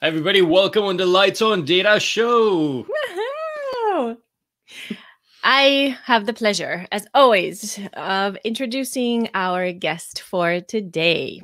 Everybody, welcome on the Lights On Data Show. I have the pleasure, as always, of introducing our guest for today.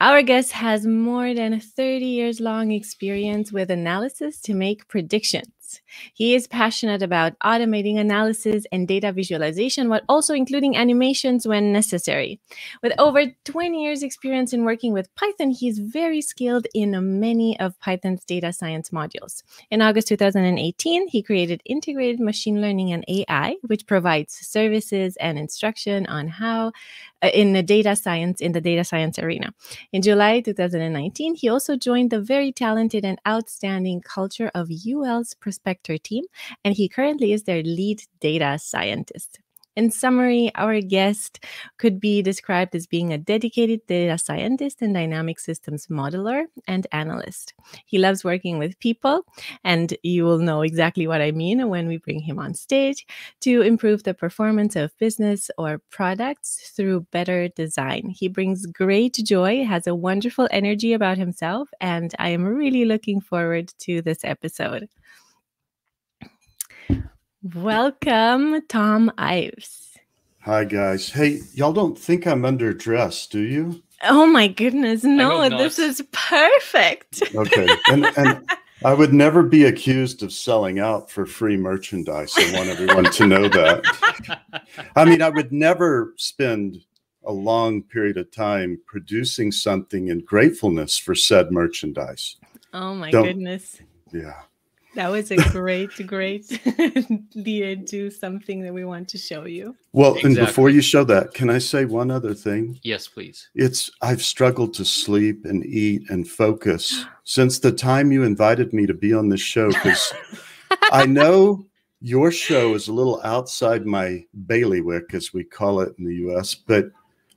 Our guest has more than 30 years long experience with analysis to make predictions. He is passionate about automating analysis and data visualization, while also including animations when necessary. With over 20 years' experience in working with Python, he is very skilled in many of Python's data science modules. In August 2018, he created Integrated Machine Learning and AI, which provides services and instruction on how uh, in the data science in the data science arena. In July 2019, he also joined the very talented and outstanding culture of UL's Team, and he currently is their lead data scientist. In summary, our guest could be described as being a dedicated data scientist and dynamic systems modeler and analyst. He loves working with people, and you will know exactly what I mean when we bring him on stage to improve the performance of business or products through better design. He brings great joy, has a wonderful energy about himself, and I am really looking forward to this episode. Welcome, Thom Ives. Hi, guys. Hey, y'all don't think I'm underdressed, do you? Oh my goodness, no, this is perfect. Okay. And, and I would never be accused of selling out for free merchandise. I want everyone to know that. I mean, I would never spend a long period of time producing something in gratefulness for said merchandise. Oh my Don't- goodness. Yeah. That was a great, great lead into something that we want to show you. Well, and before you show that, can I say one other thing? yes, please. It's I've struggled to sleep and eat and focus since the time you invited me to be on this show because I know your show is a little outside my bailiwick, as we call it in the US, but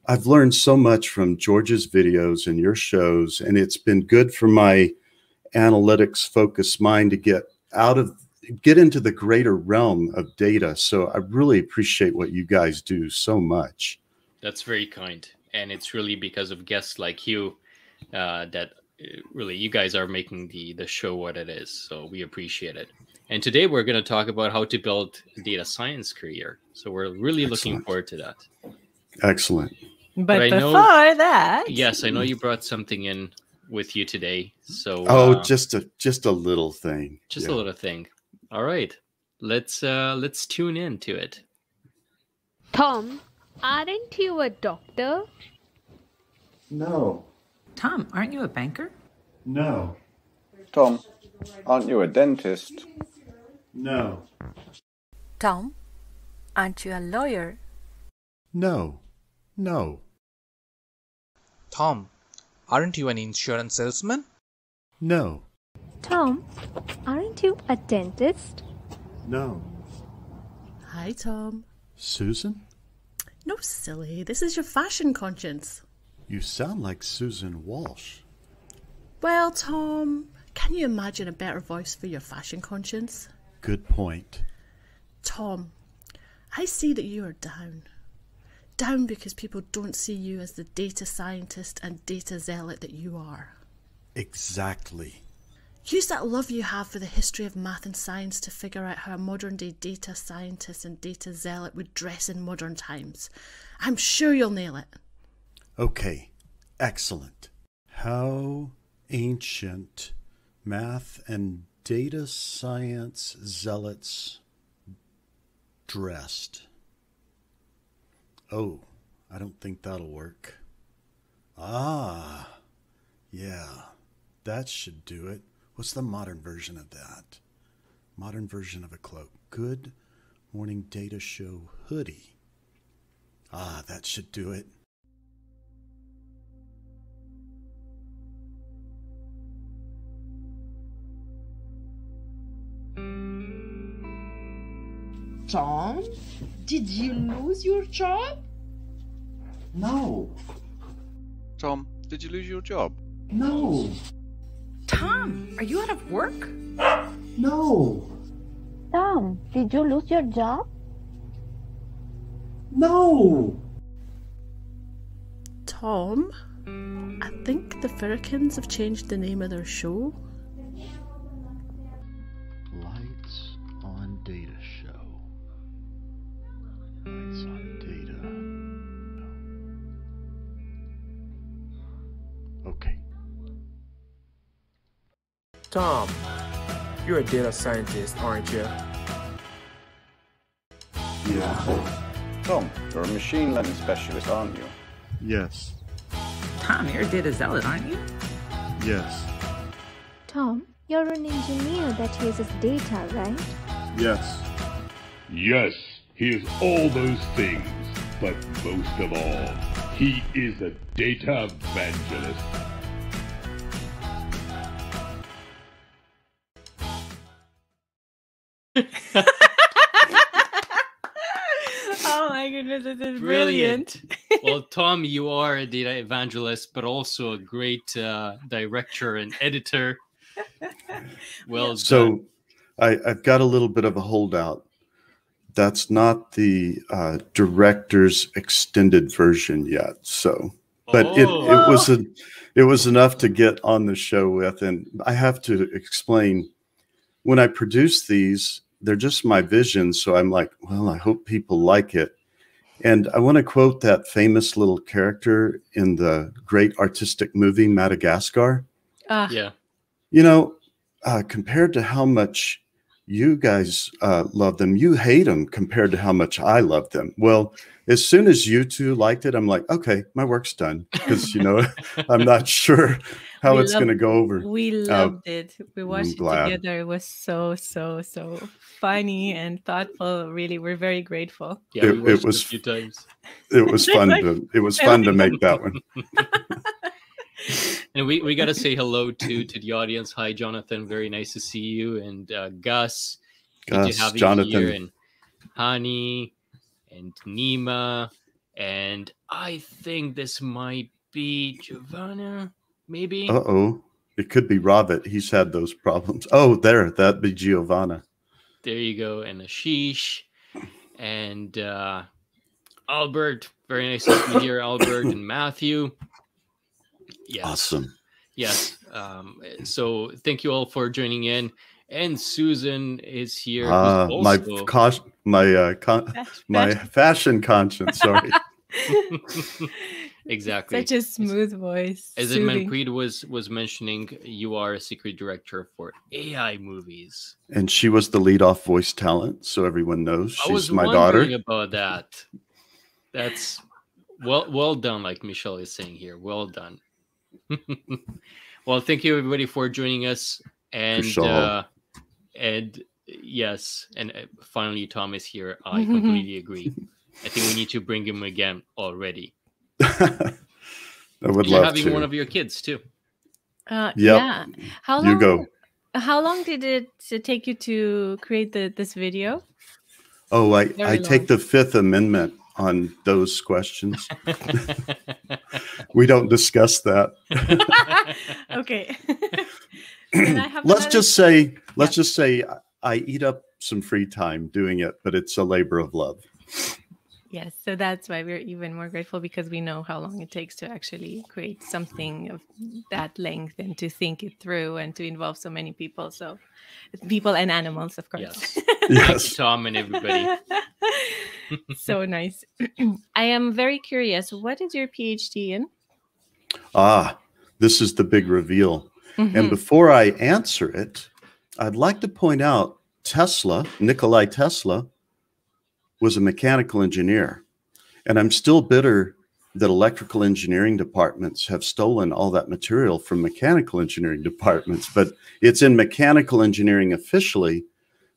I've learned so much from George's videos and your shows, and it's been good for my analytics focused mind to get out of get into the greater realm of data. So I really appreciate what you guys do so much. That's very kind. And it's really because of guests like you uh, that uh, really you guys are making the, the show what it is. So we appreciate it. And today we're going to talk about how to build a data science career. So we're really looking forward to that. Excellent. But, I before know- that, Yes, I know you brought something in with you today. So Oh, uh, just a just a little thing. just Yeah. a little thing. All right. Let's uh let's tune in to it. Thom, aren't you a doctor? No, Thom, aren't you a banker? No. Thom, aren't you a dentist? No. Thom, aren't you a lawyer? No. No. Thom, aren't you an insurance salesman? No. Thom, aren't you a dentist? No. Hi, Thom. Susan? No, silly. This is your fashion conscience. You sound like Susan Walsh. Well, Thom, can you imagine a better voice for your fashion conscience? Good point. Thom, I see that you are down. Down because people don't see you as the data scientist and data zealot that you are. Exactly. Use that love you have for the history of math and science to figure out how a modern day data scientist and data zealot would dress in modern times. I'm sure you'll nail it. Okay. Excellent. How ancient math and data science zealots dressed. Oh, I don't think that'll work. Ah, yeah, that should do it. What's the modern version of that? Modern version of a cloak. Good morning data show hoodie. Ah, that should do it. Thom, did you lose your job? No, Thom, did you lose your job? no, Thom, are you out of work? no, Thom, did you lose your job? no. Thom, I think the Firicans have changed the name of their show. Thom, you're a data scientist, aren't you? Yeah. Thom, you're a machine learning specialist, aren't you? Yes. Thom, you're a data zealot, aren't you? Yes. Thom, you're an engineer that uses data, right? Yes. Yes, he is all those things, but most of all, he is a data evangelist. Brilliant. brilliant. well, Thom, you are a data evangelist, but also a great uh, director and editor. Well, So done. I, I've got a little bit of a holdout. That's not the uh, director's extended version yet. So, but it, Oh. it was a, it was enough to get on the show with. And I have to explain when I produce these, they're just my vision. So I'm like, well, I hope people like it. And I want to quote that famous little character in the great artistic movie Madagascar Ah, yeah. you know, uh, compared to how much you guys uh, love them, you hate them compared to how much I love them. Well, as soon as you two liked it, I'm like, okay, my work's done because you know I'm not sure how We it's going to go over. We Uh, loved it. We watched it glad. together. It was so, so, so funny and thoughtful. Really, we're very grateful. Yeah, It- we it was- a few times. It was fun to it was fun to make that one. and we, we got to say hello to to the audience. Hi, Jonathan. Very nice to see you. And uh, Gus, good Gus, to have you Jonathan. here. And Hani and Nima. And I think this might be Giovanna, maybe. Uh oh, it could be Robert. He's had those problems. Oh, there, that'd be Giovanna. There you go. And Ashish and uh, Albert. Very nice to see you here, Albert and Matthew. Yes. Awesome. Yes. Um, so thank you all for joining in. And Susan is here. who's Ah, my also- caution, my uh, con- my fashion conscience. Sorry. exactly. Such a smooth voice. As soothing. Manpreet was was mentioning, you are a secret director for AI movies. and she was the lead off voice talent, so everyone knows I was she's my wondering daughter. about that. That's well well done, like Michelle is saying here. Well done. well, thank you everybody for joining us. And sure. uh, and yes, and uh, finally Tom is here. I completely agree. I think we need to bring him again already. I would You're love having to. one of your kids too. Uh, Yep. Yeah. How long? You go. How long did it take you to create the this video? Oh, I, Very I long. take the Fifth Amendment on those questions. we don't discuss that. okay. And I have let's another- just say, let's just say I eat up some free time doing it, but it's a labor of love. Yes, so that's why we're even more grateful because we know how long it takes to actually create something of that length and to think it through and to involve so many people. So, people and animals, of course. Yes. Thank you, Yes. Tom and everybody. so nice. I am very curious. What is your PhD in? Ah, this is the big reveal. Mhm. And before I answer it, I'd like to point out Tesla, Nikolai Tesla, was a mechanical engineer. And I'm still bitter that electrical engineering departments have stolen all that material from mechanical engineering departments, but it's in mechanical engineering officially.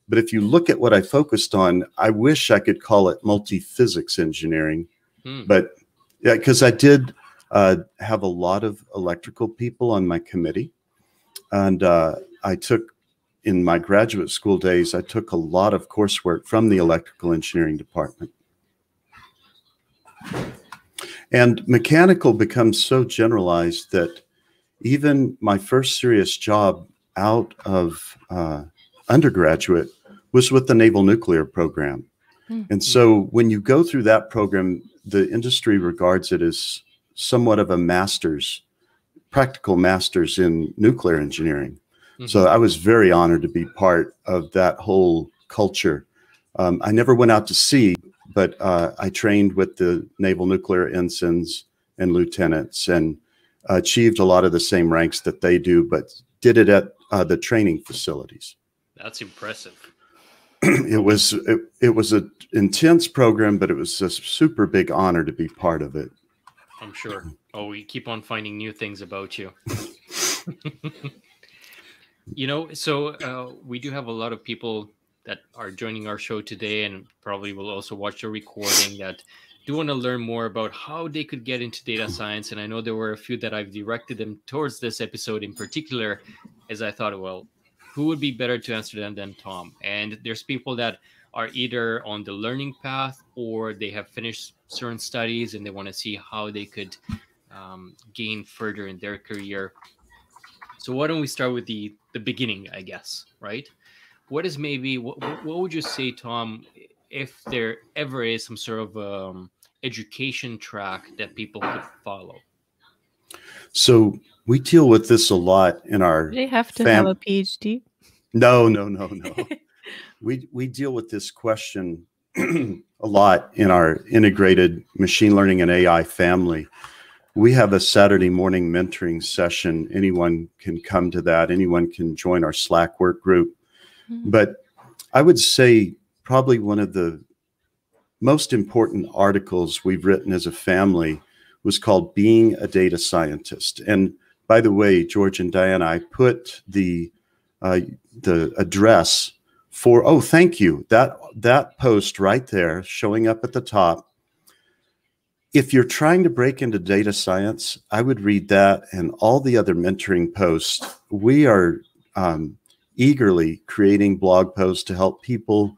But if you look at what I focused on, I wish I could call it multi physics engineering. Hmm. But yeah, because I did uh, have a lot of electrical people on my committee. And uh, I took, in my graduate school days, I took a lot of coursework from the electrical engineering department. And mechanical becomes so generalized that even my first serious job out of uh, undergraduate was with the Naval Nuclear Program. And so when you go through that program, the industry regards it as somewhat of a master's practical masters in nuclear engineering. Mhm. So I was very honored to be part of that whole culture. Um, I never went out to sea, but uh, I trained with the naval nuclear ensigns and lieutenants and achieved a lot of the same ranks that they do, but did it at uh, the training facilities. That's impressive. it was it, it was an intense program, but it was a super big honor to be part of it. I'm sure. Oh, we keep on finding new things about you. you know, so uh, we do have a lot of people that are joining our show today and probably will also watch the recording that do want to learn more about how they could get into data science. And I know there were a few that I've directed them towards this episode in particular, as I thought, well, who would be better to answer them than Thom? And there's people that are either on the learning path or they have finished certain studies and they want to see how they could um, gain further in their career. So why don't we start with the the beginning, I guess, right? What is maybe what what what would you say, Thom, if there ever is some sort of um, education track that people could follow? So we deal with this a lot in our. Do they have to fam- have a PhD? No, no, no, no. we we deal with this question a lot in our integrated machine learning and AI family. We have a Saturday morning mentoring session. Anyone can come to that. Anyone can join our Slack work group. But I would say probably one of the most important articles we've written as a family was called Being a Data Scientist. And by the way, George and Diana, I put the uh, the address for oh thank you that that post right there showing up at the top if you're trying to break into data science i would read that and all the other mentoring posts. We are um, eagerly creating blog posts to help people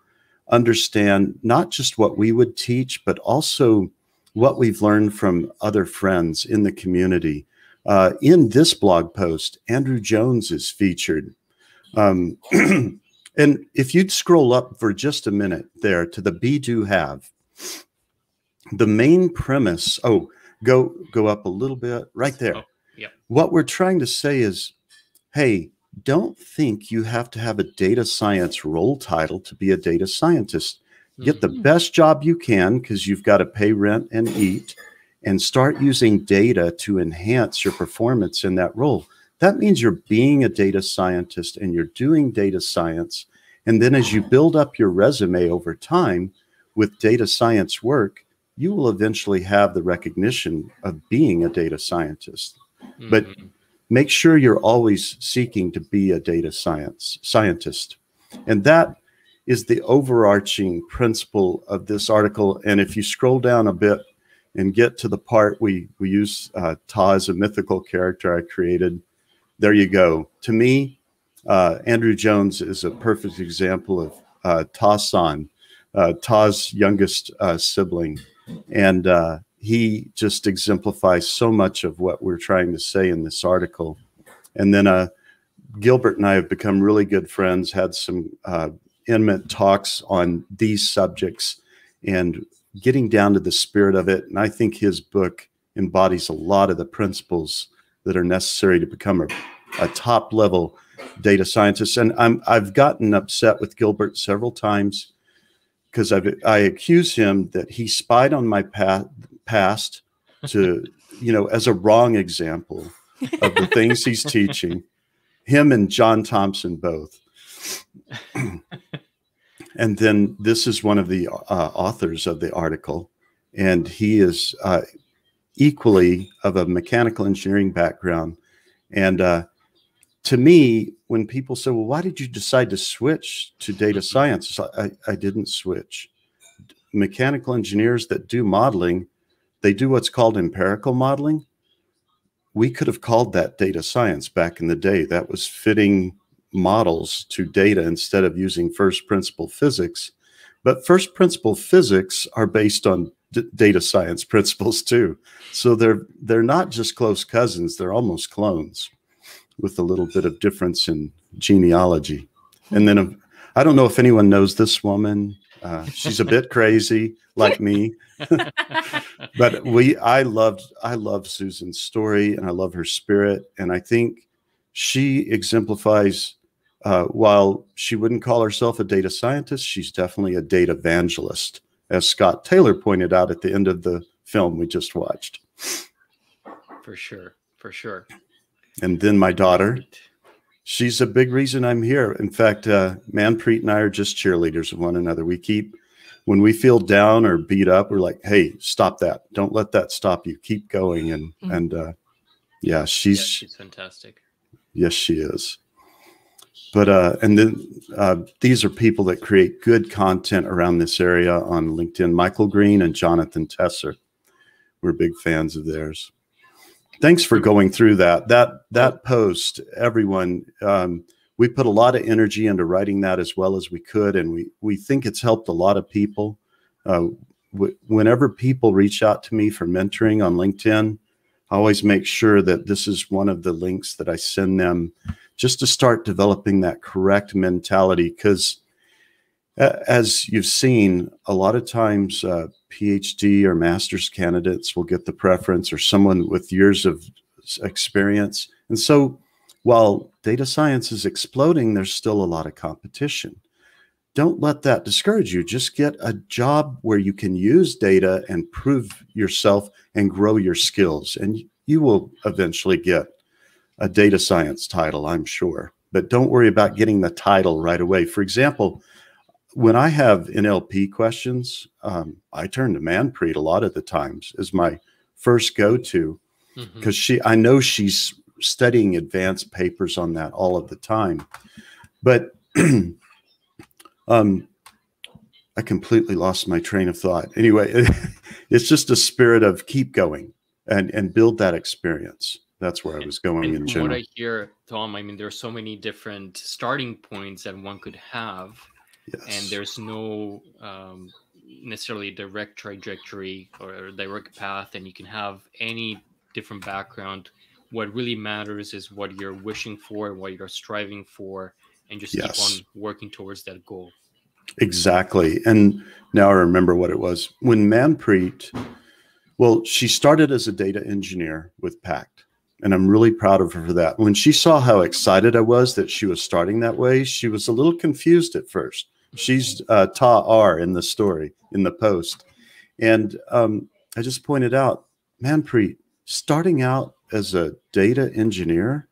understand not just what we would teach but also what we've learned from other friends in the community. Uh, in this blog post andrew jones is featured. Um, and if you'd scroll up for just a minute there to the be do have, the main premise, oh, go go up a little bit right there. Oh, yep. What we're trying to say is, hey, don't think you have to have a data science role title to be a data scientist. Get the mm-hmm. best job you can because you've got to pay rent and eat and start using data to enhance your performance in that role that means you're being a data scientist and you're doing data science. And then as you build up your resume over time with data science work, you will eventually have the recognition of being a data scientist. But make sure you're always seeking to be a data science scientist. And that is the overarching principle of this article. And if you scroll down a bit and get to the part we we use uh, Ta as a mythical character I created there you go. To me, uh, Andrew Jones is a perfect example of uh, Ta-san, uh, Ta's youngest uh, sibling. And uh, he just exemplifies so much of what we're trying to say in this article. And then uh, Gilbert and I have become really good friends, had some uh, intimate talks on these subjects and getting down to the spirit of it. And I think his book embodies a lot of the principles that are necessary to become a, a top level data scientist. And I'm I've gotten upset with Gilbert several times because I accuse him that he spied on my pa- past to you know as a wrong example of the things he's teaching. Him and John Thompson both. and then this is one of the uh, authors of the article, and he is uh, equally of a mechanical engineering background. And uh, to me, when people say, "Well, why did you decide to switch to data mm-hmm. science?" I, I didn't switch. Mechanical engineers that do modeling, they do what's called empirical modeling. We could have called that data science back in the day. That was fitting models to data instead of using first principle physics. But first principle physics are based on d- data science principles too. So they're they're not just close cousins; they're almost clones, with a little bit of difference in genealogy. And then I don't know if anyone knows this woman. Uh, she's a bit crazy, like me, but we. I loved. I love Susan's story, and I love her spirit, and I think she exemplifies. Uh, while she wouldn't call herself a data scientist, she's definitely a data evangelist, as Scott Taylor pointed out at the end of the film we just watched. For sure, for sure. And then my daughter, she's a big reason I'm here. In fact, uh, Manpreet and I are just cheerleaders of one another. We keep, when we feel down or beat up, we're like, "Hey, stop that! Don't let that stop you. Keep going." And Mhm. and uh, yeah, she's Yeah, she's fantastic. Yes, she is. But uh, and then uh, these are people that create good content around this area on LinkedIn. Michael Green and Jonathan Tesser. We're big fans of theirs. Thanks for going through that. That that post, everyone. Um, we put a lot of energy into writing that as well as we could, and we we think it's helped a lot of people. Uh, whenever people reach out to me for mentoring on LinkedIn, I always make sure that this is one of the links that I send them just to start developing that correct mentality. Because as you've seen, a lot of times uh, PhD or master's candidates will get the preference or someone with years of experience. And so while data science is exploding, there's still a lot of competition. Don't let that discourage you. Just get a job where you can use data and prove yourself and grow your skills. And you will eventually get a data science title, I'm sure. But don't worry about getting the title right away. For example, when I have NLP questions, um, I turn to Manpreet a lot of the times as my first go-to Mhm. because she, I know she's studying advanced papers on that all of the time. But um, I completely lost my train of thought. Anyway, it's just a spirit of keep going and and build that experience. That's where I was going in from general. what I hear, Thom, I mean, there are so many different starting points that one could have, and there's no um, necessarily direct trajectory or direct path, and you can have any different background. What really matters is what you're wishing for, and what you're striving for, and just Yes. keep on working towards that goal. Exactly. And now I remember what it was. When Manpreet, well, she started as a data engineer with Pact. And I'm really proud of her for that. When she saw how excited I was that she was starting that way, she was a little confused at first. She's uh, Ta R in the story, in the post. And um, I just pointed out, Manpreet, starting out as a data engineer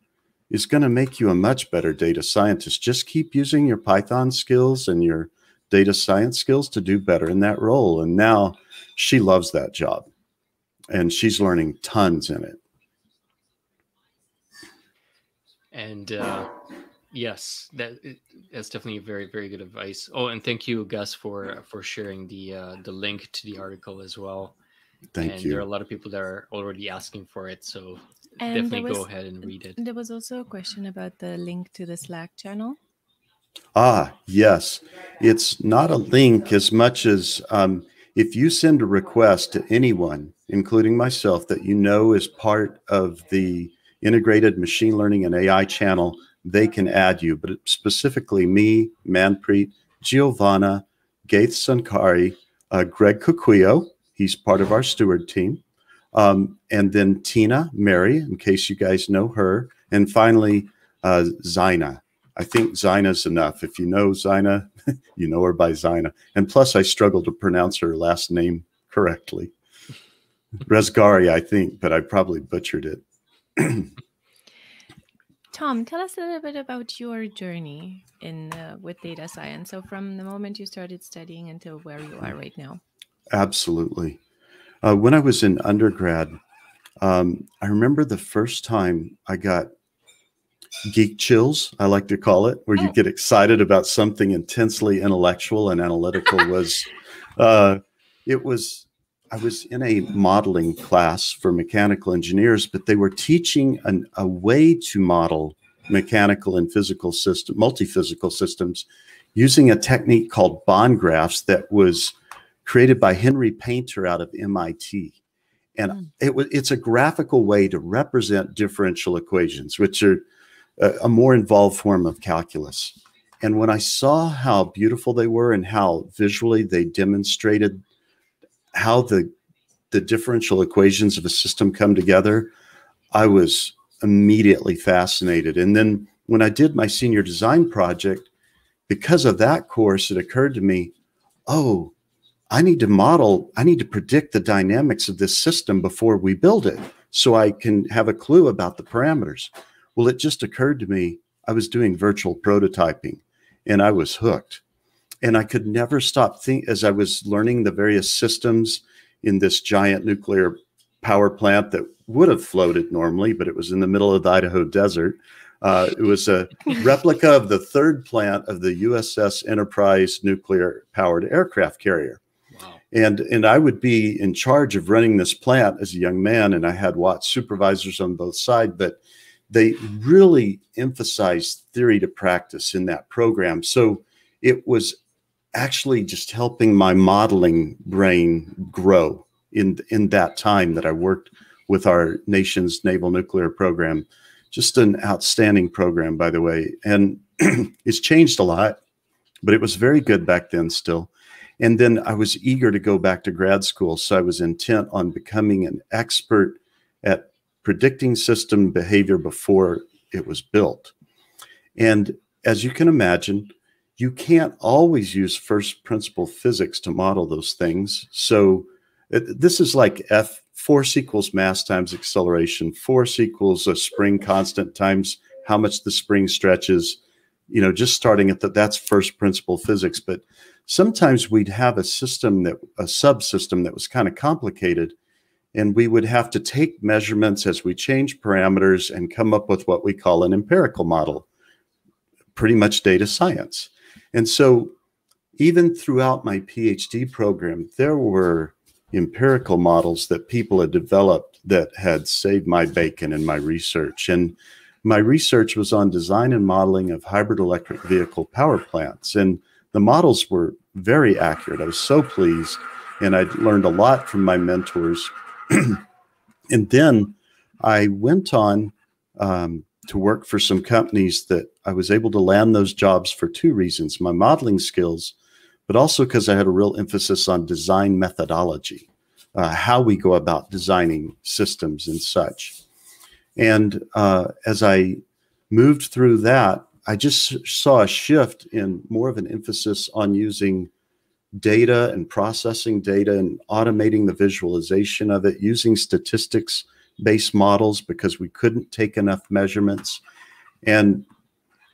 is going to make you a much better data scientist. Just keep using your Python skills and your data science skills to do better in that role. And now she loves that job and she's learning tons in it. And uh, yes, that that's definitely very very good advice. Oh, and thank you, Gus, for for sharing the uh, the link to the article as well. Thank you. and you. there are a lot of people that are already asking for it, so And there definitely go ahead and read it. There was also a question about the link to the Slack channel. Ah, yes. It's not a link as much as um, if you send a request to anyone, including myself, that you know is part of the integrated machine learning and AI channel, they can add you. But specifically, me, Manpreet, Giovanna, Gaith Sankari, uh, Greg Coquillo, he's part of our steward team, um, and then Tina, Mary, in case you guys know her, and finally, uh, Zina. I think Zina's enough. If you know Zina, you know her by Zina. And plus, I struggle to pronounce her last name correctly. Resgari, I think, but I probably butchered it. Thom, tell us a little bit about your journey in uh, with data science. So from the moment you started studying until where you are right now. Absolutely. Uh, when I was in undergrad, um, I remember the first time I got geek chills, I like to call it, where you get excited about something intensely intellectual and analytical was uh, it was I was in a modeling class for mechanical engineers, but they were teaching an, a way to model mechanical and physical system, multi-physical systems using a technique called bond graphs that was created by Henry Paynter out of MIT. And hmm. it was it's a graphical way to represent differential equations, which are a, a more involved form of calculus. And when I saw how beautiful they were and how visually they demonstrated how the the differential equations of a system come together, I was immediately fascinated. And then when I did my senior design project, because of that course, it occurred to me, oh, I need to model, I need to predict the dynamics of this system before we build it so I can have a clue about the parameters. Well, it just occurred to me I was doing virtual prototyping and I was hooked. And I could never stop think as I was learning the various systems in this giant nuclear power plant that would have floated normally, but it was in the middle of the Idaho desert. Uh, it was a replica of the third plant of the USS Enterprise nuclear powered aircraft carrier and and I would be in charge of running this plant as a young man, and I had Watts supervisors on both sides, but they really emphasized theory to practice in that program. So it was actually just helping my modeling brain grow in in that time that I worked with our nation's naval nuclear program. Just an outstanding program, by the way, and it's changed a lot, but it was very good back then still. And then I was eager to go back to grad school. So I was intent on becoming an expert at predicting system behavior before it was built. And as you can imagine, you can't always use first principle physics to model those things. So it, this is like F force equals mass times acceleration, force equals a spring constant times how much the spring stretches, you know, just starting at that, that's first principle physics. But sometimes we'd have a system that a subsystem that was kind of complicated and we would have to take measurements as we change parameters and come up with what we call an empirical model pretty much data science and so even throughout my phd program there were empirical models that people had developed that had saved my bacon in my research and my research was on design and modeling of hybrid electric vehicle power plants and the models were very accurate. I was so pleased, and I learned a lot from my mentors. and then I went on um, to work for some companies that I was able to land those jobs for two reasons my modeling skills, but also because I had a real emphasis on design methodology, uh, how we go about designing systems and such. And uh, as I moved through that, I just saw a shift in more of an emphasis on using data and processing data and automating the visualization of it using statistics based models because we couldn't take enough measurements. And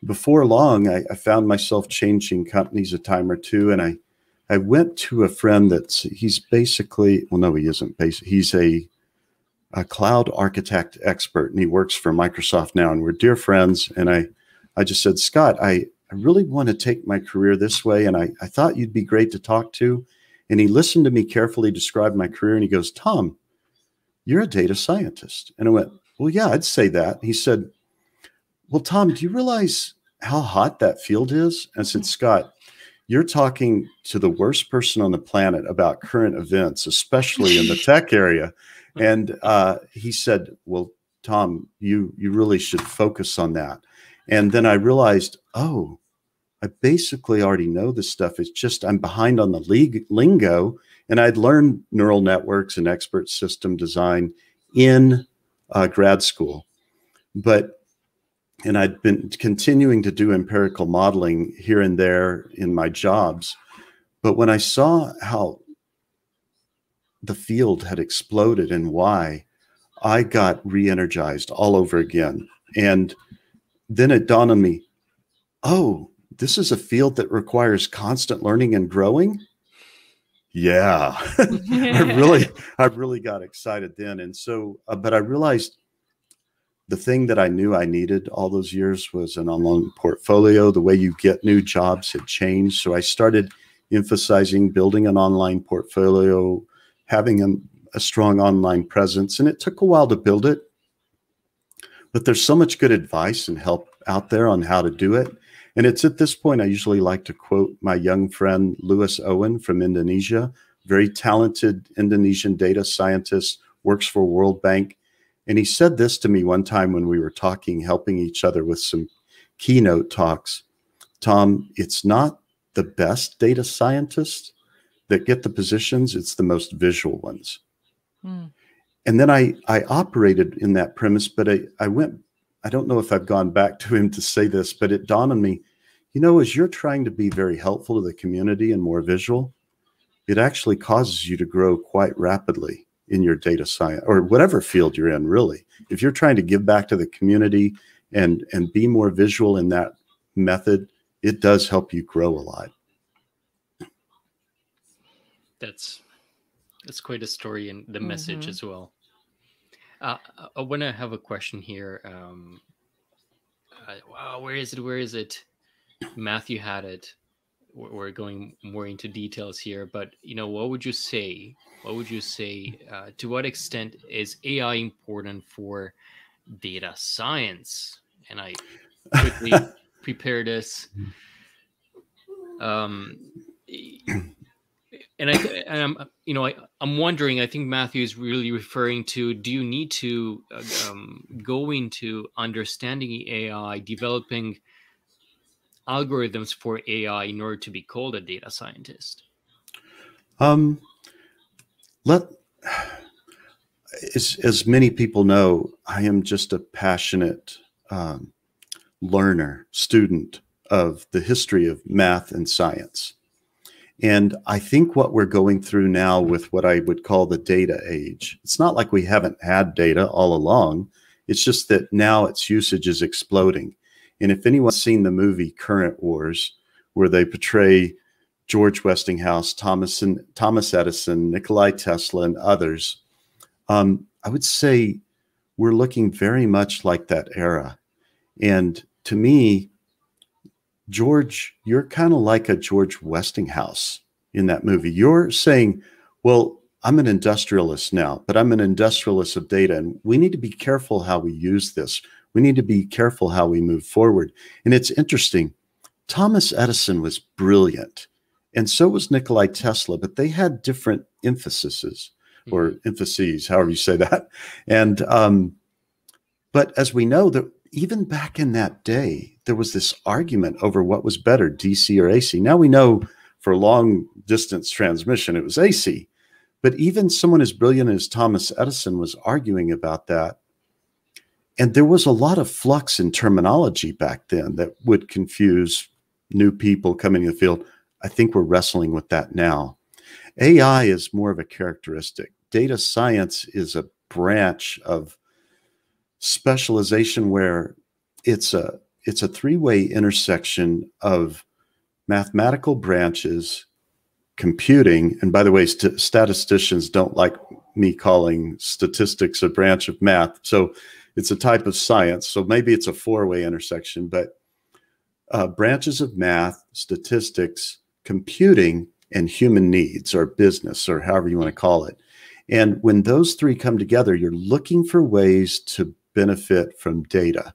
before long, I, I, found myself changing companies a time or two. And I, I went to a friend that's, he's basically, well, no, he isn't. He's a, a cloud architect expert and he works for Microsoft now. And we're dear friends. And I, I just said, Scott, I, I really want to take my career this way. And I, I thought you'd be great to talk to. And he listened to me carefully describe my career. And he goes, Thom, you're a data scientist. And I went, Well, yeah, I'd say that. He said, Well, Thom, do you realize how hot that field is? And I said, Scott, you're talking to the worst person on the planet about current events, especially in the tech area. And uh, he said, Well, Thom, you you really should focus on that. And then I realized, oh, I basically already know this stuff. It's just I'm behind on the league lingo. And I'd learned neural networks and expert system design in uh, grad school. But, and I'd been continuing to do empirical modeling here and there in my jobs. But when I saw how the field had exploded and why, I got re energized all over again. And then it dawned on me oh, this is a field that requires constant learning and growing. Yeah, I really, I really got excited then. And so, uh, but I realized the thing that I knew I needed all those years was an online portfolio. The way you get new jobs had changed. So I started emphasizing building an online portfolio, having a, a strong online presence. And it took a while to build it but there's so much good advice and help out there on how to do it. And it's at this point I usually like to quote my young friend Louis Owen from Indonesia, very talented Indonesian data scientist, works for World Bank. And he said this to me one time when we were talking, helping each other with some keynote talks. Thom, it's not the best data scientists that get the positions, it's the most visual ones. Mm. And then I, I operated in that premise, but I, I went, I don't know if I've gone back to him to say this, but it dawned on me, you know, as you're trying to be very helpful to the community and more visual, it actually causes you to grow quite rapidly in your data science or whatever field you're in, really. If you're trying to give back to the community and and be more visual in that method, it does help you grow a lot. That's that's quite a story and the message Mhm. as well. Uh, I- I want to have a question here. Um, uh, wow, where is it? Where is it? Matthew had it. We're going more into details here, but you know, what would you say? What would you say? Uh, to what extent is AI important for data science? And I quickly prepare this. Um, and I and I'm you know I I'm wondering. I think Matthew is really referring to: Do you need to uh, um, go into understanding AI, developing algorithms for AI in order to be called a data scientist? Um, let as as many people know, I am just a passionate um, learner, student of the history of math and science. And I think what we're going through now with what I would call the data age, it's not like we haven't had data all along. It's just that now its usage is exploding. And if anyone's seen the movie Current Wars, where they portray George Westinghouse, Thomas, Thomas Edison, Nikolai Tesla, and others, um, I would say we're looking very much like that era. And to me, George, you're kind of like a George Westinghouse in that movie. You're saying, well, I'm an industrialist now, but I'm an industrialist of data, and we need to be careful how we use this. We need to be careful how we move forward. And it's interesting. Thomas Edison was brilliant, and so was Nikolai Tesla, but they had different emphases or emphases, however you say that. And um, but as we know, that even back in that day, there was this argument over what was better, DC or AC. Now we know for long distance transmission, it was AC. But even someone as brilliant as Thomas Edison was arguing about that. And there was a lot of flux in terminology back then that would confuse new people coming in the field. I think we're wrestling with that now. AI is more of a characteristic. Data science is a branch of specialization where it's a it's a three-way intersection of mathematical branches computing and by the way st- statisticians don't like me calling statistics a branch of math so it's a type of science so maybe it's a four-way intersection but uh, branches of math statistics computing and human needs or business or however you want to call it and when those three come together you're looking for ways to benefit from data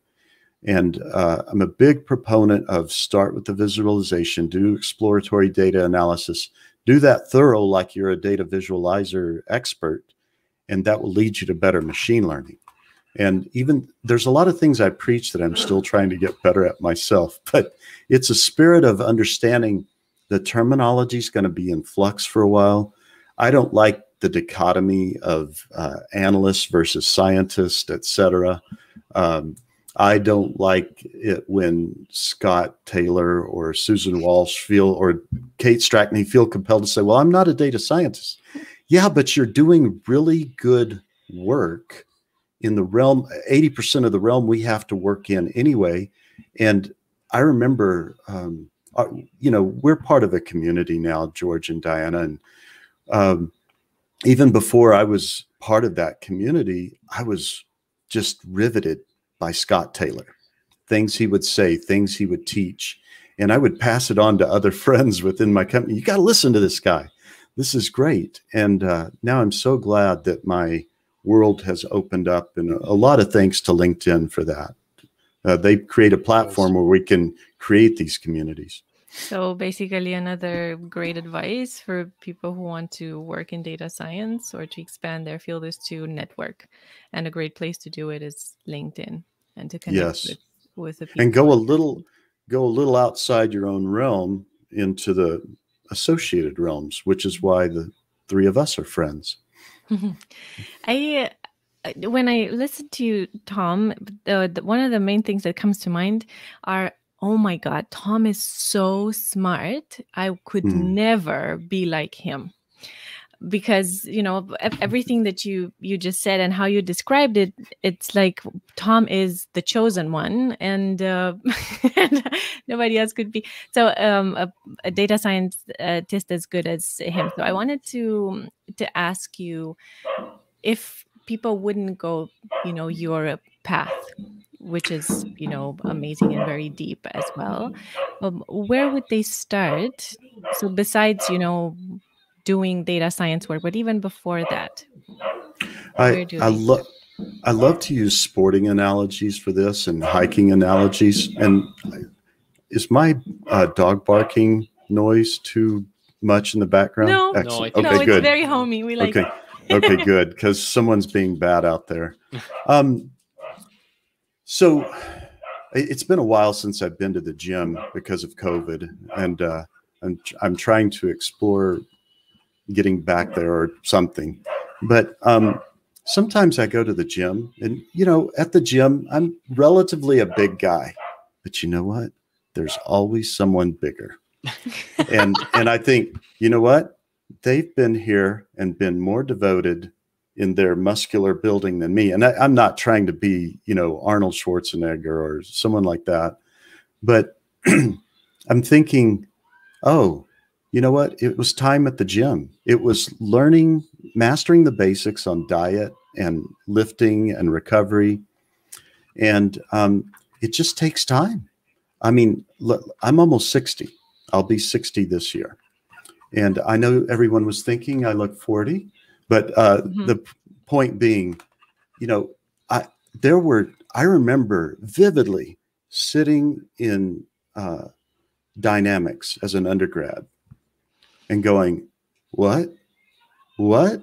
and uh, I'm a big proponent of start with the visualization, do exploratory data analysis, do that thorough like you're a data visualizer expert, and that will lead you to better machine learning. And even there's a lot of things I preach that I'm still trying to get better at myself, but it's a spirit of understanding the terminology is going to be in flux for a while. I don't like the dichotomy of uh, analysts versus scientists, et cetera. Um, I don't like it when Scott Taylor or Susan Walsh feel or Kate Strachnyi feel compelled to say, Well, I'm not a data scientist. Yeah, but you're doing really good work in the realm, 80% of the realm we have to work in anyway. And I remember, um, uh, you know, we're part of a community now, George and Diana. And um, even before I was part of that community, I was just riveted by Scott Taylor, things he would say, things he would teach. And I would pass it on to other friends within my company. You got to listen to this guy. This is great. And uh, now I'm so glad that my world has opened up, and a lot of thanks to LinkedIn for that. Uh, they create a platform where we can create these communities. So basically, another great advice for people who want to work in data science or to expand their field is to network, and a great place to do it is LinkedIn and to connect Yes. with, with the people. and go a little go a little outside your own realm into the associated realms, which is why the three of us are friends. I when I listen to you, Thom, the, the, one of the main things that comes to mind are, oh my God, Thom is so smart. I could Mm. never be like him because you know everything that you you just said and how you described it it's like Thom is the chosen one and, uh, and nobody else could be. So um a, a data scientist as good as him. So i wanted to to ask you if people wouldn't go you know your path which is you know amazing and very deep as well. Um, where would they start? So besides you know doing data science work but even before that I I love I love to use sporting analogies for this and hiking analogies. And is my uh, dog barking noise too much in the background? no Excellent. no okay, it's good. very homey we like okay, okay, good. Because someone's being bad out there. Um, so it- it's been a while since I've been to the gym because of COVID, and uh, I'm I'm trying to explore getting back there or something. But um, sometimes I go to the gym, and you know, at the gym, I'm relatively a big guy, but you know what? There's always someone bigger, and and I think you know what? They've been here and been more devoted in their muscular building than me. And I, I'm not trying to be, you know, Arnold Schwarzenegger or someone like that, but I'm thinking, oh, you know what? It was time at the gym. It was learning, mastering the basics on diet and lifting and recovery. And um, it just takes time. I mean, look, I'm almost 60. I'll be 60 this year. And I know everyone was thinking I look 40, but uh, Mhm. the point being, you know, I there were I remember vividly sitting in uh, dynamics as an undergrad and going, "What? What?"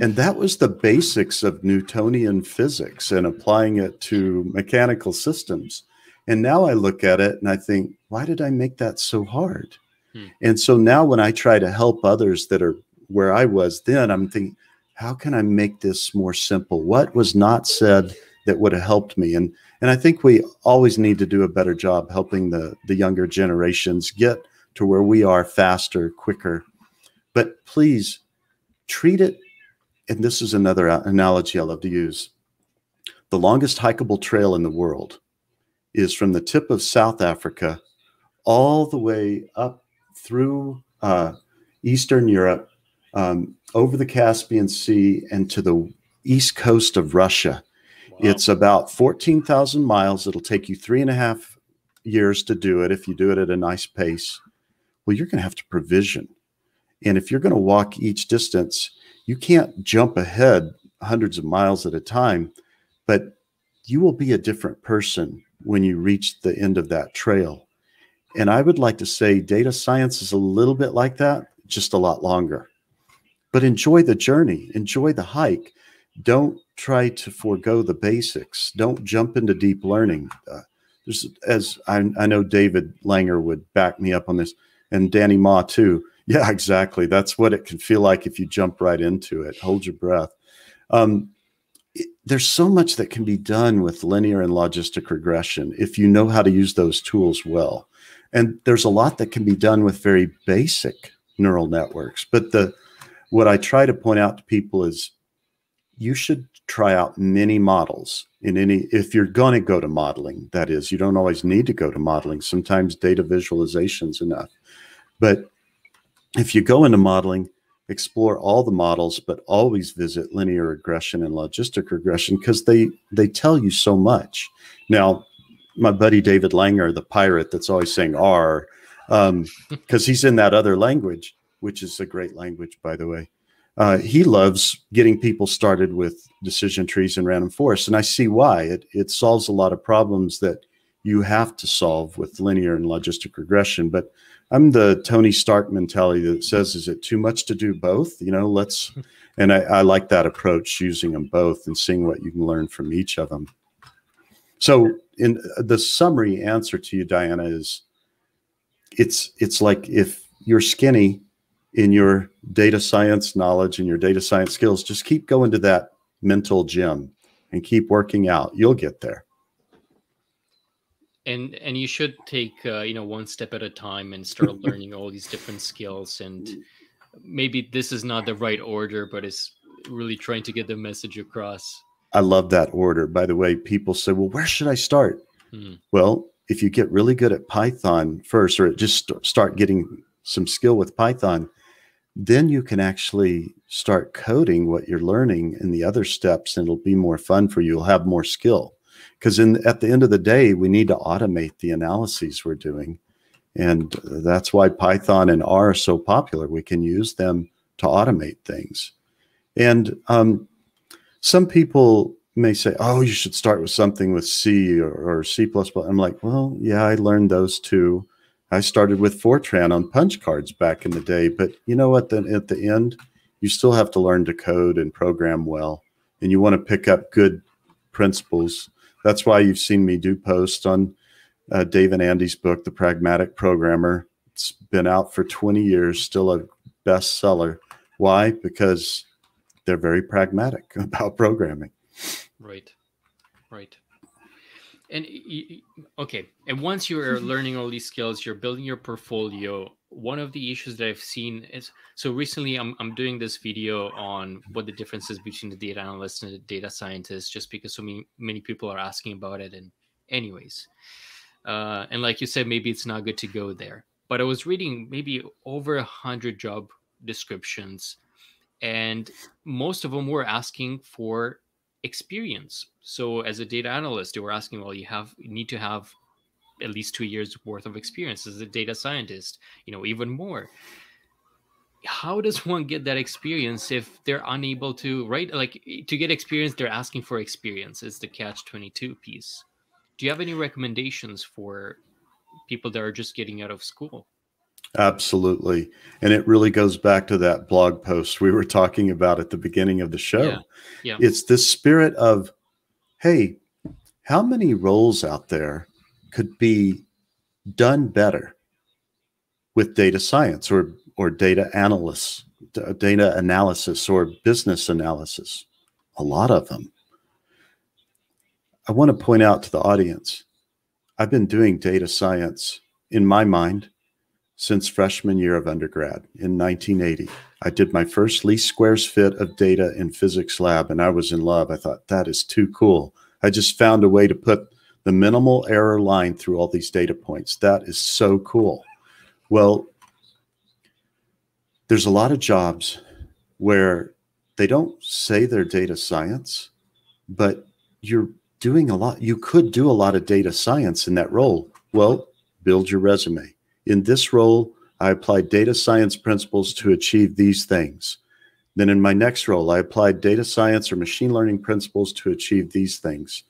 And that was the basics of Newtonian physics and applying it to mechanical systems. And now I look at it and I think, why did I make that so hard? Hmm. And so now when I try to help others that are where I was then, I'm thinking, how can I make this more simple? What was not said that would have helped me? And and I think we always need to do a better job helping the the younger generations get to where we are faster, quicker. But please treat it, and this is another analogy I love to use. The longest hikeable trail in the world is from the tip of South Africa all the way up through uh, Eastern Europe, um, over the Caspian Sea, and to the east coast of Russia. It's about 14,000 miles. It'll take you three and a half years to do it if you do it at a nice pace. Well, you're going to have to provision. And if you're going to walk each distance, you can't jump ahead hundreds of miles at a time, but you will be a different person when you reach the end of that trail. And I would like to say data science is a little bit like that, just a lot longer. But enjoy the journey, enjoy the hike. Don't try to forego the basics. Don't jump into deep learning. Uh, there's, as I, I know David Langer would back me up on this, and Danny Ma too. Yeah, exactly. That's what it can feel like if you jump right into it. Hold your breath. Um, it- there's so much that can be done with linear and logistic regression if you know how to use those tools well. And there's a lot that can be done with very basic neural networks. But the what I try to point out to people is you should try out many models in any if you're going to go to modeling that is you don't always need to go to modeling sometimes data visualization's enough but if you go into modeling explore all the models but always visit linear regression and logistic regression because they they tell you so much. Now my buddy david langer the pirate that's always saying r because he's in that other language which is a great language by the way. Uh, he loves getting people started with decision trees and random forests and i see why. It, it solves a lot of problems that you have to solve with linear and logistic regression but i'm the tony stark mentality that says is it too much to do both you know let's and I, I like that approach using them both and seeing what you can learn from each of them So, in the summary answer to you, Diana, is it's it's like if you're skinny in your data science knowledge and your data science skills, just keep going to that mental gym and keep working out. You'll get there. And and you should take uh, you know one step at a time and start learning all these different skills. And maybe this is not the right order, but it's really trying to get the message across. I love that order. By the way, people say, "Well, where should I start?" Hmm. Well, if you get really good at Python first, or just st- start getting some skill with Python, then you can actually start coding what you're learning in the other steps, and it'll be more fun for you. You'll have more skill because in at the end of the day, we need to automate the analyses we're doing, and that's why Python and R are so popular. We can use them to automate things, and um, some people may say, "Oh, you should start with something with C or, or C++." I'm like, "Well, yeah, I learned those too. I started with Fortran on punch cards back in the day, but you know what? Then at the end, you still have to learn to code and program well, and you want to pick up good principles. That's why you've seen me do posts on uh, Dave and Andy's book, The Pragmatic Programmer. It's been out for 20 years, still a bestseller. Why? Because they're very pragmatic about programming. Right. Right. And okay, and once you are learning all these skills, you're building your portfolio. One of the issues that I've seen is so recently I'm I'm doing this video on what the difference is between the data analyst and the data scientist, just because so many many people are asking about it. And anyways, uh, and like you said, maybe it's not good to go there. But I was reading maybe over a hundred job descriptions, and most of them were asking for experience. So as a data analyst, they were asking, well, you have you need to have at least two years worth of experience as a data scientist, you know, even more. How does one get that experience if they're unable to right like to get experience, they're asking for experience is the catch 22 piece. Do you have any recommendations for people that are just getting out of school? Absolutely. And it really goes back to that blog post we were talking about at the beginning of the show. Yeah. Yeah. It's this spirit of, hey, how many roles out there could be done better with data science or or data analysts, data analysis or business analysis? A lot of them. I want to point out to the audience, I've been doing data science in my mind since freshman year of undergrad in 1980. I did my first least squares fit of data in physics lab and I was in love. I thought that is too cool. I just found a way to put the minimal error line through all these data points. That is so cool. Well, there's a lot of jobs where they don't say they're data science, but you're doing a lot. You could do a lot of data science in that role. Well, build your resume. In this role, I applied data science principles to achieve these things. Then in my next role, I applied data science or machine learning principles to achieve these things.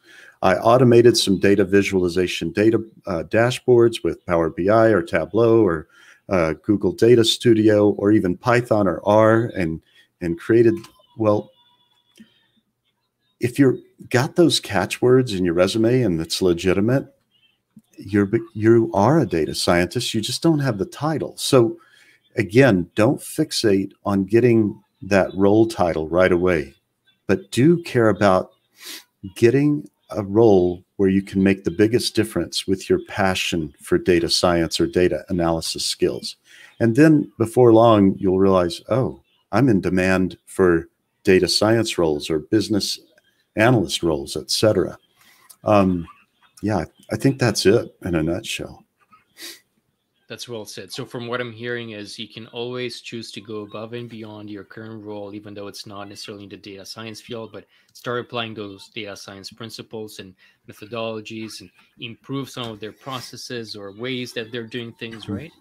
I automated some data visualization data uh, dashboards with Power BI or Tableau or uh, Google Data Studio or even Python or R and and created well if you've got those catchwords in your resume and it's legitimate you're you are a data scientist you just don't have the title. So again don't fixate on getting that role title right away but do care about getting a role where you can make the biggest difference with your passion for data science or data analysis skills and then before long you'll realize oh i'm in demand for data science roles or business analyst roles etc um, yeah I think that's it in a nutshell. That's well said. So, from what I'm hearing, is you can always choose to go above and beyond your current role, even though it's not necessarily in the data science field, but start applying those data science principles and methodologies and improve some of their processes or ways that they're doing things right,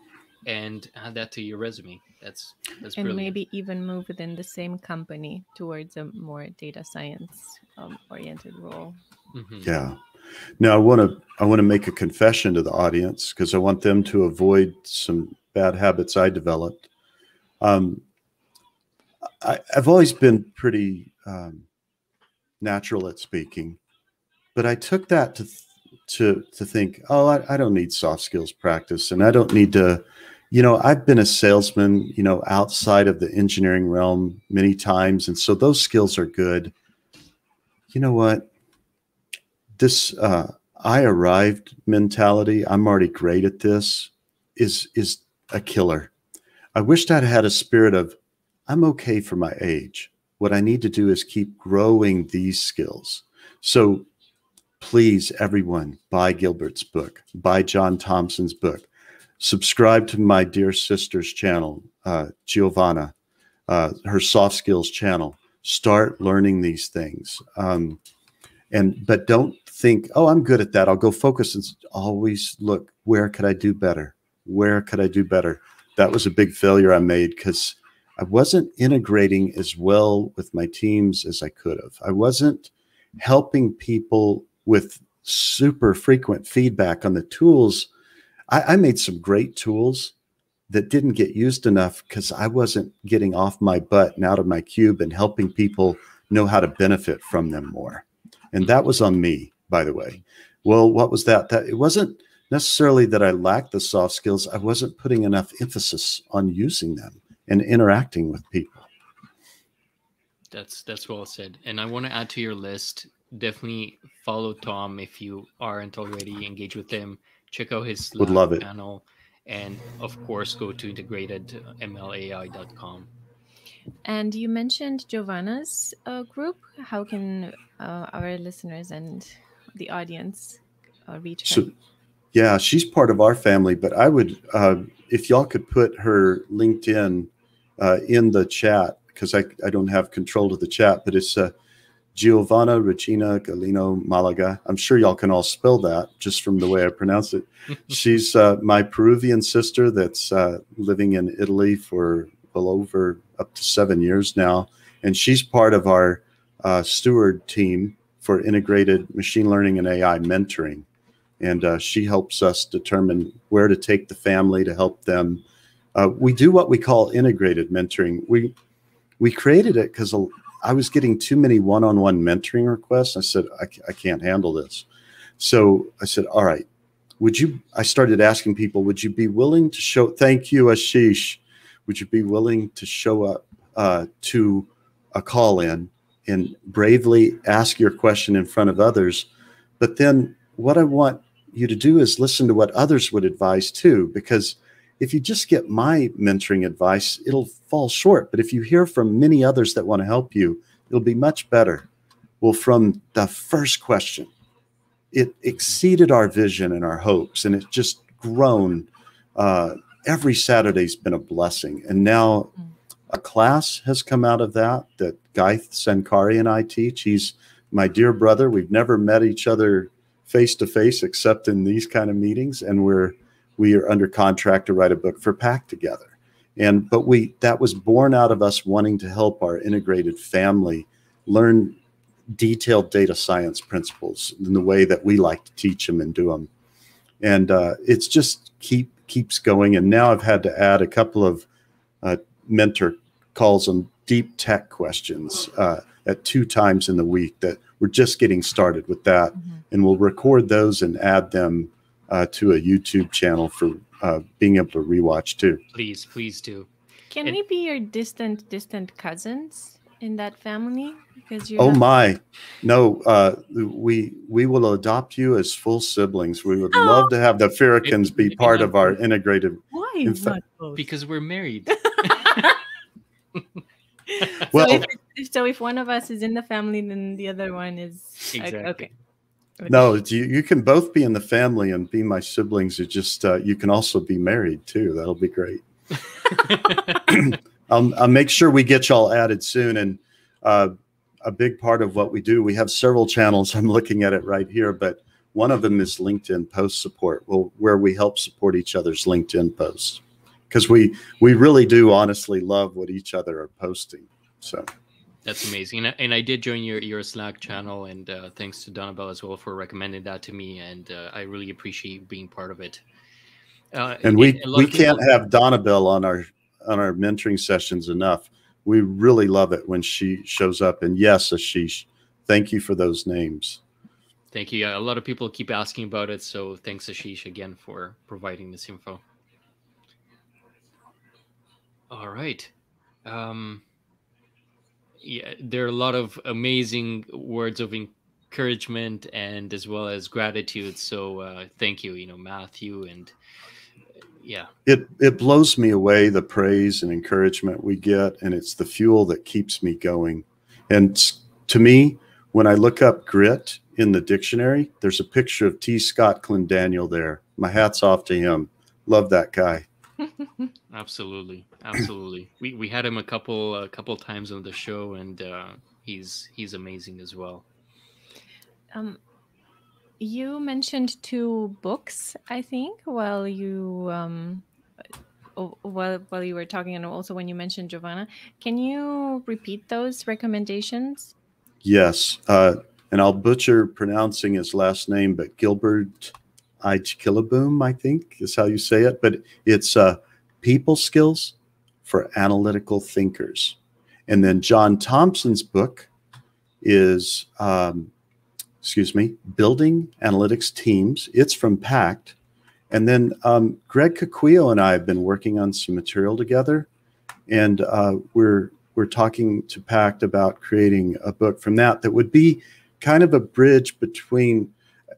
and add that to your resume. That's that's and brilliant. maybe even move within the same company towards a more data science um, oriented role. Mhm. Yeah. Now I want to I want to make a confession to the audience because I want them to avoid some bad habits I developed. Um, I, I've always been pretty um, natural at speaking, but I took that to to to think, oh, I, I don't need soft skills practice, and I don't need to. You know, I've been a salesman, you know, outside of the engineering realm many times, and so those skills are good. You know what? This uh, I arrived mentality. I'm already great at this. Is is a killer. I wished I'd had a spirit of I'm okay for my age. What I need to do is keep growing these skills. So please, everyone, buy Gilbert's book, buy John Thompson's book, subscribe to my dear sister's channel, uh, Giovanna, uh, her soft skills channel. Start learning these things. Um, and but don't think, oh, I'm good at that. I'll go focus and always look, where could I do better? Where could I do better? That was a big failure I made because I wasn't integrating as well with my teams as I could have. I wasn't helping people with super frequent feedback on the tools. I, I made some great tools that didn't get used enough because I wasn't getting off my butt and out of my cube and helping people know how to benefit from them more. And that was on me, by the way. Well, what was that? That it wasn't necessarily that I lacked the soft skills. I wasn't putting enough emphasis on using them and interacting with people. That's that's well said. And I want to add to your list. Definitely follow Thom if you aren't already engaged with him. Check out his Would love it. channel, and of course, go to integratedmlai.com. And you mentioned Giovanna's uh, group. How can uh, our listeners and the audience uh, reach her? So, yeah, she's part of our family, but I would, uh, if y'all could put her LinkedIn uh, in the chat, because I, I don't have control of the chat, but it's uh, Giovanna Regina Galino Malaga. I'm sure y'all can all spell that just from the way I pronounce it. She's uh, my Peruvian sister that's uh, living in Italy for well over up to seven years now. And she's part of our uh, steward team for integrated machine learning and AI mentoring. And uh, she helps us determine where to take the family to help them. Uh, we do what we call integrated mentoring. We we created it because I was getting too many one-on-one mentoring requests. I said I, I can't handle this, so I said, "All right, would you?" I started asking people, "Would you be willing to show?" Thank you, Ashish. Would you be willing to show up uh, to a call-in and bravely ask your question in front of others? But then, what I want you to do is listen to what others would advise too, because if you just get my mentoring advice, it'll fall short. But if you hear from many others that want to help you, it'll be much better. Well, from the first question, it exceeded our vision and our hopes, and it's just grown. Uh, every Saturday's been a blessing. And now a class has come out of that that Guy Sankari and I teach. He's my dear brother. We've never met each other face to face except in these kind of meetings, and we're we are under contract to write a book for Packt together. And but we that was born out of us wanting to help our integrated family learn detailed data science principles in the way that we like to teach them and do them. And uh, it's just keep keeps going. And now I've had to add a couple of uh, mentor calls on deep tech questions uh, at two times in the week that we're just getting started with that. Mm-hmm. And we'll record those and add them uh, to a YouTube channel for uh, being able to rewatch too. Please, please do. Can and- we be your distant, distant cousins in that family? Because you. Oh my, no. Uh, we we will adopt you as full siblings. We would oh. love to have the Firicans be part of our integrated. Why? Fa- because we're married. well, so if, so if one of us is in the family, then the other one is exactly. okay. No, you, you can both be in the family and be my siblings. It just uh, you can also be married too. That'll be great. I'll, I'll, make sure we get y'all added soon. And uh, a big part of what we do, we have several channels. I'm looking at it right here, but one of them is LinkedIn post support, well, where we help support each other's LinkedIn posts because we we really do honestly love what each other are posting. So that's amazing, and I did join your your Slack channel, and uh, thanks to Donabelle as well for recommending that to me, and uh, I really appreciate being part of it. Uh, and we we can't have Donabelle on our on our mentoring sessions enough. We really love it when she shows up. And yes, Ashish, thank you for those names. Thank you. A lot of people keep asking about it, so thanks Ashish again for providing this info. All right. Um, yeah, there are a lot of amazing words of encouragement and as well as gratitude. So uh, thank you, you know, Matthew and yeah. It it blows me away the praise and encouragement we get, and it's the fuel that keeps me going. And to me, when I look up grit in the dictionary, there's a picture of T. Scott Clendaniel there. My hat's off to him. Love that guy. absolutely, absolutely. we we had him a couple a couple times on the show, and uh, he's he's amazing as well. Um, you mentioned two books, I think, while you um, while while you were talking, and also when you mentioned Giovanna. Can you repeat those recommendations? Yes, uh, and I'll butcher pronouncing his last name, but Gilbert Eijkelenboom, I think is how you say it. But it's uh, People Skills for Analytical Thinkers. And then John Thompson's book is, um, excuse me, Building Analytics Teams. It's from Packt. And then um, Greg Coquillo and I have been working on some material together. And uh, we're we're talking to Packt about creating a book from that that would be kind of a bridge between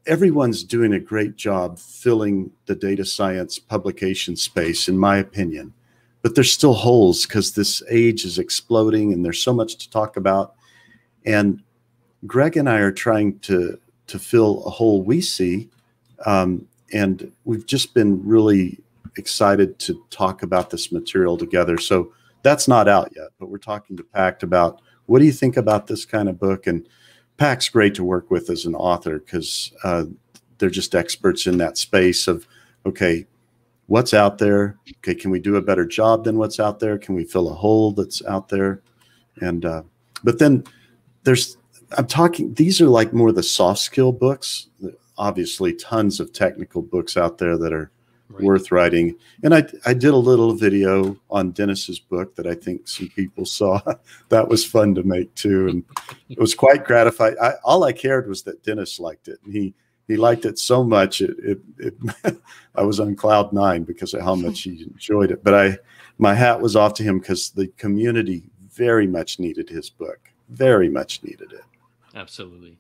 everyone's doing a great job filling the data science publication space, in my opinion. But there's still holes because this age is exploding and there's so much to talk about. And Greg and I are trying to to fill a hole we see, um, and we've just been really excited to talk about this material together. So that's not out yet, but we're talking to Packt about what do you think about this kind of book and Packt's great to work with as an author because uh, they're just experts in that space of, okay, what's out there? Okay, can we do a better job than what's out there? Can we fill a hole that's out there? And uh, but then there's I'm talking. These are like more the soft skill books. Obviously, tons of technical books out there that are right. worth writing. And I, I did a little video on Dennis's book that I think some people saw. that was fun to make too, and it was quite gratifying. I, all I cared was that Dennis liked it, and he he liked it so much. It, it, it I was on cloud nine because of how much he enjoyed it. But I my hat was off to him because the community very much needed his book. Very much needed it. Absolutely.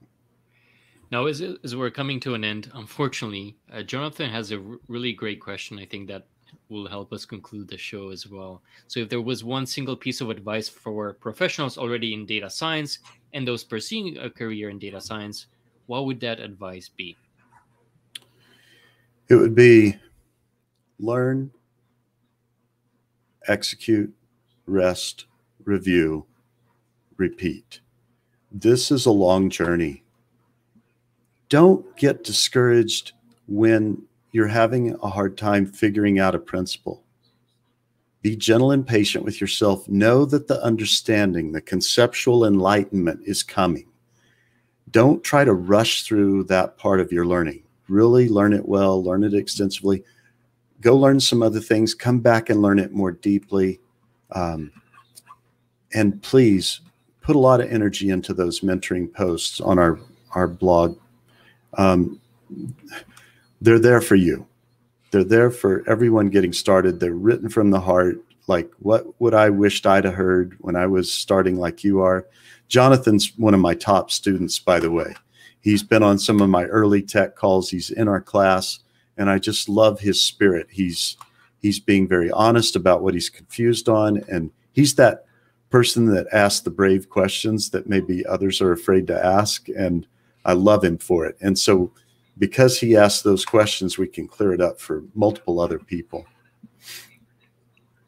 Now, as, as we're coming to an end, unfortunately, uh, Jonathan has a r- really great question. I think that will help us conclude the show as well. So, if there was one single piece of advice for professionals already in data science and those pursuing a career in data science, what would that advice be? It would be learn, execute, rest, review, repeat. This is a long journey don't get discouraged when you're having a hard time figuring out a principle. Be gentle and patient with yourself. Know that the understanding, the conceptual enlightenment is coming. Don't try to rush through that part of your learning. Really learn it well, learn it extensively. Go learn some other things, come back and learn it more deeply. Um, and please put a lot of energy into those mentoring posts on our, our blog um, they're there for you. They're there for everyone getting started. They're written from the heart. Like, what would I wished I'd have heard when I was starting like you are? Jonathan's one of my top students, by the way. He's been on some of my early tech calls. He's in our class, and I just love his spirit. He's he's being very honest about what he's confused on, and he's that person that asks the brave questions that maybe others are afraid to ask. And I love him for it. And so, because he asks those questions, we can clear it up for multiple other people.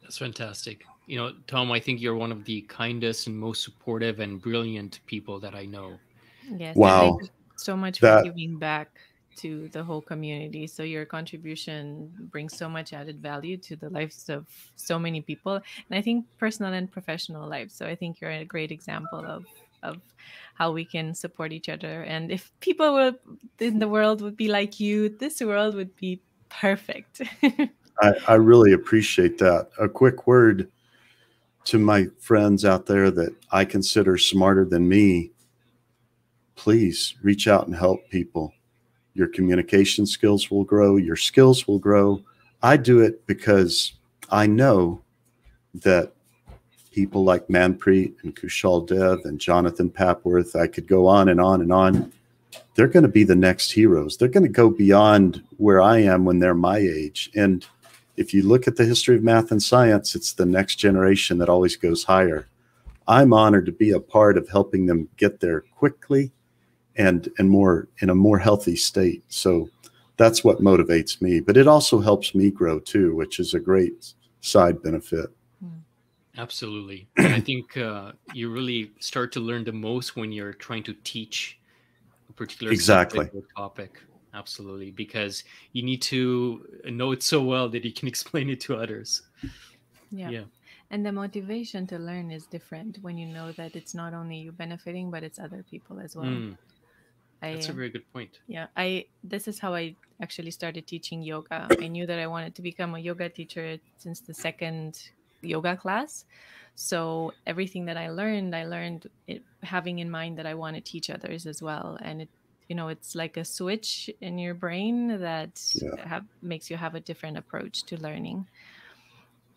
That's fantastic. You know, Thom, I think you're one of the kindest and most supportive and brilliant people that I know. Yes. Wow. so much for giving back to the whole community. So your contribution brings so much added value to the lives of so many people, and I think personal and professional lives. So I think you're a great example of of how we can support each other. And if people in the world would be like you, this world would be perfect. I, I really appreciate that. A quick word to my friends out there that I consider smarter than me. please reach out and help people. Your communication skills will grow, your skills will grow. I do it because I know that people like Manpreet and Kushal Dev and Jonathan Papworth, I could go on and on and on. They're going to be the next heroes. They're going to go beyond where I am when they're my age. And if you look at the history of math and science, it's the next generation that always goes higher. I'm honored to be a part of helping them get there quickly and and more in a more healthy state. So that's what motivates me. But it also helps me grow too, which is a great side benefit. Absolutely. I think uh, you really start to learn the most when you're trying to teach a particular Exactly. topic. Absolutely. Because you need to know it so well that you can explain it to others. Yeah. Yeah. And the motivation to learn is different when you know that it's not only you benefiting, but it's other people as well. Mm, I, that's a uh, very good point. yeah, I this is how I actually started teaching yoga. I knew that I wanted to become a yoga teacher since the second yoga class. So everything that I learned, I learned it having in mind that I want to teach others as well. And it, you know, it's like a switch in your brain that Yeah. have, makes you have a different approach to learning.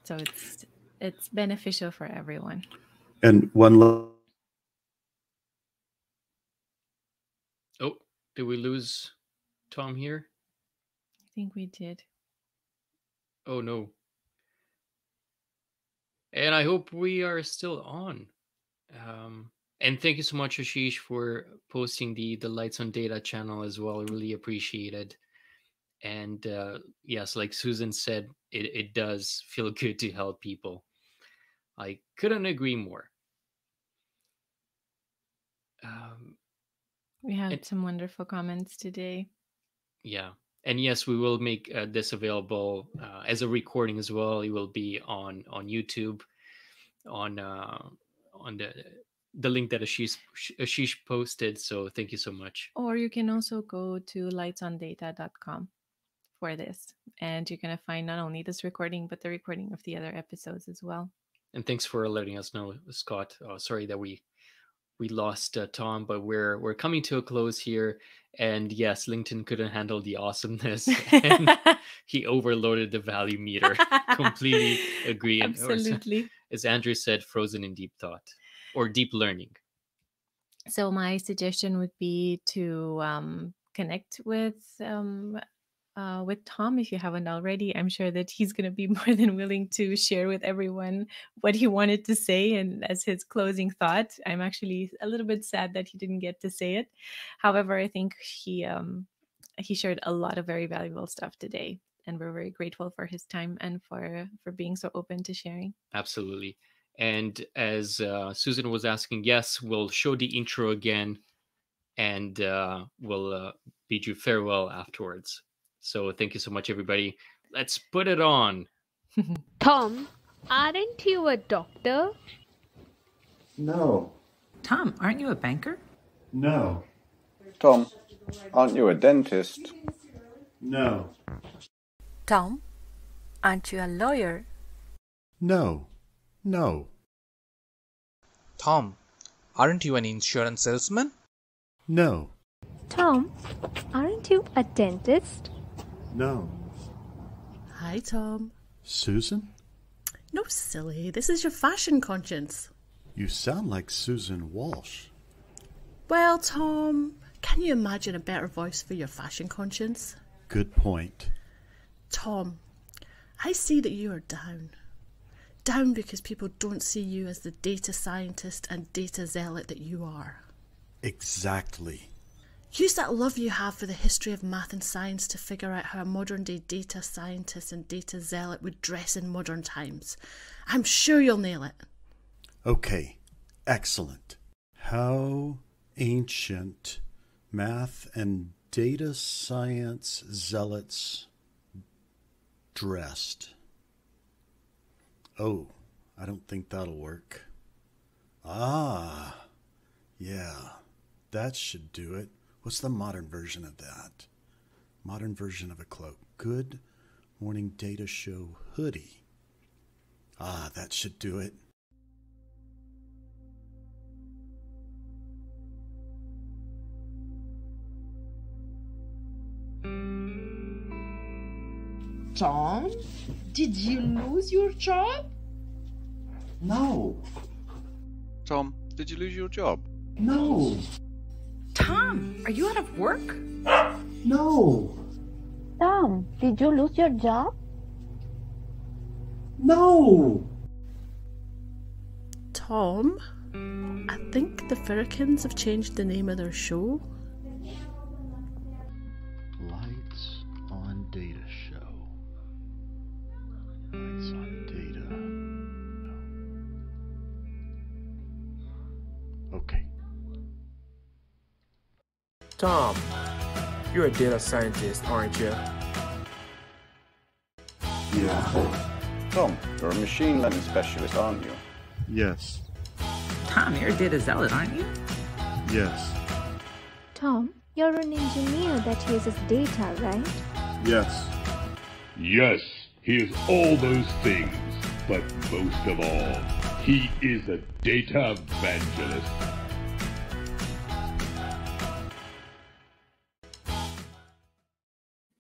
So it's it's beneficial for everyone. And one Oh, did we lose Thom here? I think we did. Oh no. And I hope we are still on. Um, and thank you so much, Ashish, for posting the the Lights on Data channel as well. Really appreciate it. And uh, yes, like Susan said, it, it does feel good to help people. I couldn't agree more. Um, We had It- some wonderful comments today. Yeah. And yes, we will make uh, this available uh, as a recording as well. It will be on on YouTube, on uh, on the the link that Ashish Ashish posted. So thank you so much. Or you can also go to lightsondata.com for this. And you're to find not only this recording, but the recording of the other episodes as well. And thanks for letting us know, Scott. Uh, sorry that we we lost uh, Thom, but we're we're coming to a close here. And yes, LinkedIn couldn't handle the awesomeness, and he overloaded the value meter. Completely agree. And- or Absolutely. as Andrew said, frozen in deep thought or deep learning. So my suggestion would be to um, connect with um, uh, with Thom if you haven't already. I'm sure that he's going to be more than willing to share with everyone what he wanted to say and as his closing thought. I'm actually a little bit sad that he didn't get to say it. However, I think he um, he shared a lot of very valuable stuff today, and we're very grateful for his time and for for being so open to sharing. Absolutely. And as uh, Susan was asking, yes, we'll show the intro again and uh, we'll uh, bid you farewell afterwards. So thank you so much, everybody. Let's put it on. Thom, aren't you a doctor? No, Thom, aren't you a banker? no, Thom, aren't you a dentist? no, Thom, aren't you a lawyer? no, no, Thom, aren't you an insurance salesman? no, Thom, aren't you a dentist? No. Hi, Thom. Susan, No, silly. This is your fashion conscience. you sound like Susan Walsh. Well, Thom, can you imagine a better voice for your fashion conscience? Good point. Thom, I see that you are down. Down because people don't see you as the data scientist and data zealot that you are. Exactly. Use that love you have for the history of math and science to figure out how a modern day data scientist and data zealot would dress in modern times. I'm sure you'll nail it. Okay, excellent. How ancient math and data science zealots dressed? Oh, I don't think that'll work. Ah, yeah, that should do it. What's the modern version of that? Modern version of a cloak. Good morning data show hoodie. Ah, that should do it. Thom, did you lose your job? No. Thom, did you lose your job? No. Thom, are you out of work? No. Thom, did you lose your job? No. Thom, I think the Firicans have changed the name of their show. Thom, you're a data scientist, aren't you? Yeah. Thom, you're a machine learning specialist, aren't you? Yes. Thom, you're a data zealot, aren't you? Yes. Thom, you're an engineer that uses data, right? Yes. Yes, he is all those things, but most of all, he is a data evangelist.